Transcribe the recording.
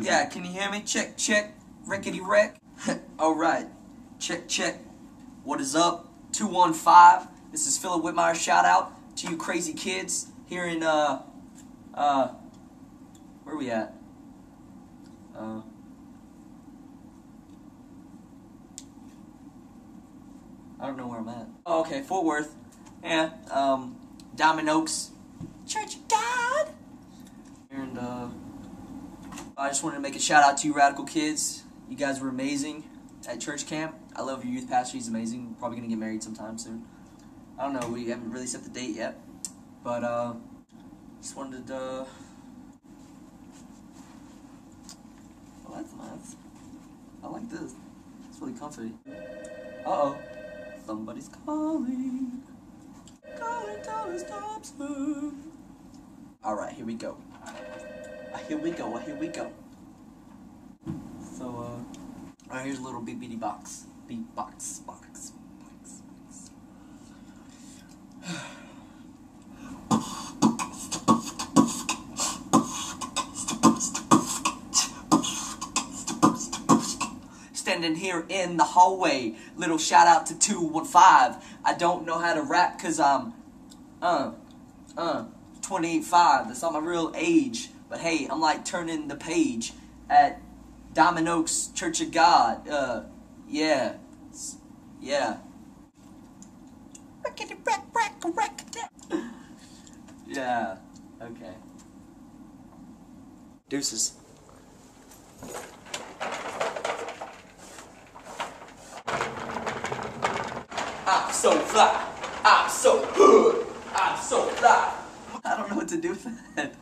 Yeah, can you hear me? Check, check. Rickety wreck. Alright. Check, check. What is up? 215. This is Philip Whitmire. Shout out to you crazy kids here in, uh, uh, where are we at? Uh, I don't know where I'm at. Oh, okay, Fort Worth. Yeah, um, Diamond Oaks. Church of God. And, uh, I just wanted to make a shout out to you radical kids. You guys were amazing at church camp. I love your youth pastor. He's amazing. We're probably going to get married sometime soon. I don't know. We haven't really set the date yet. But, uh, just wanted to, uh, well, that's nice. I like this. It's really comfy. Uh-oh. Somebody's calling. Calling Thomas Thompson. Alright, here we go. Uh, here we go, uh, here we go. So, uh, alright, here's a little beady box. Beep box, box, box, box. Standing here in the hallway. Little shout out to 215. I don't know how to rap because I'm, uh, uh, 28.5. That's not my real age. But hey, I'm like turning the page at Diamond Oaks Church of God. Uh, yeah. Yeah. Yeah. Okay. Deuces. I'm so fly. I'm so good. I'm so fly. I don't know what to do with that.